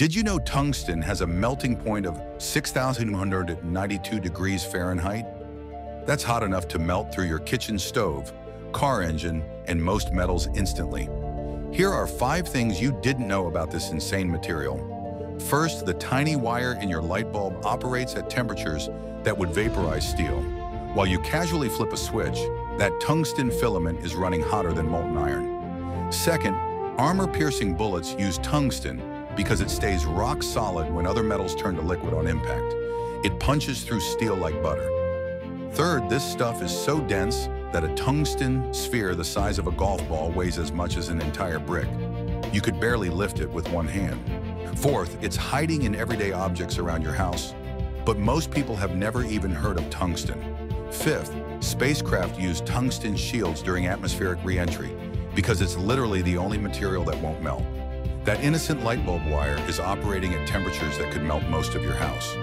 Did you know tungsten has a melting point of 6,192 degrees Fahrenheit? That's hot enough to melt through your kitchen stove, car engine, and most metals instantly. Here are five things you didn't know about this insane material. First, the tiny wire in your light bulb operates at temperatures that would vaporize steel. While you casually flip a switch, that tungsten filament is running hotter than molten iron. Second, armor-piercing bullets use tungsten because it stays rock solid when other metals turn to liquid on impact. It punches through steel like butter. Third, this stuff is so dense that a tungsten sphere the size of a golf ball weighs as much as an entire brick. You could barely lift it with one hand. Fourth, it's hiding in everyday objects around your house, but most people have never even heard of tungsten. Fifth, spacecraft use tungsten shields during atmospheric reentry because it's literally the only material that won't melt. That innocent light bulb wire is operating at temperatures that could melt most of your house.